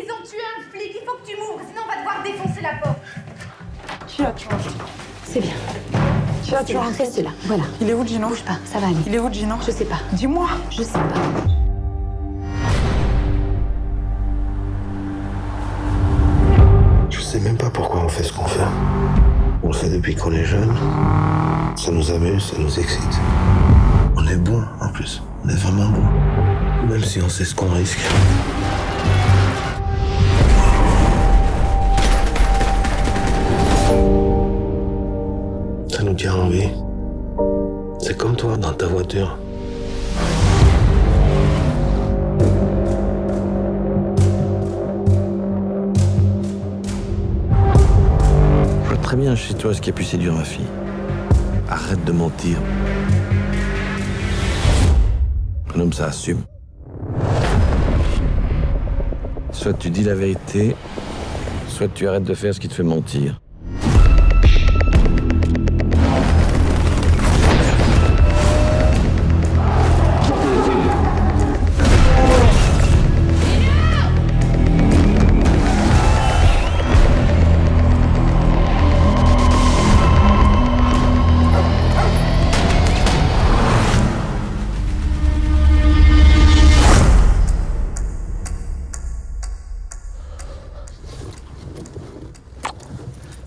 de tuer un flic, il faut que tu m'ouvres, sinon on va devoir défoncer la porte. Tu as tué un flic. C'est bien. Tu as C'est tué là, un flic. reste là. Voilà. Il est où, Gino Bouge pas, ça va aller. Il est où, Gino Je sais pas. Dis-moi. Je sais pas. Je sais même pas pourquoi on fait ce qu'on fait. On le fait depuis qu'on est jeune. Ça nous amuse, ça nous excite. On est bon en plus. On est vraiment bon. Même si on sait ce qu'on risque. C'est comme toi dans ta voiture. Je vois très bien chez toi ce qui a pu séduire ma fille. Arrête de mentir. Un homme, ça assume. Soit tu dis la vérité, soit tu arrêtes de faire ce qui te fait mentir.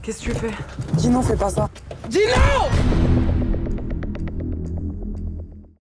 Qu'est-ce que tu fais? Dis non, fais pas ça. Dis non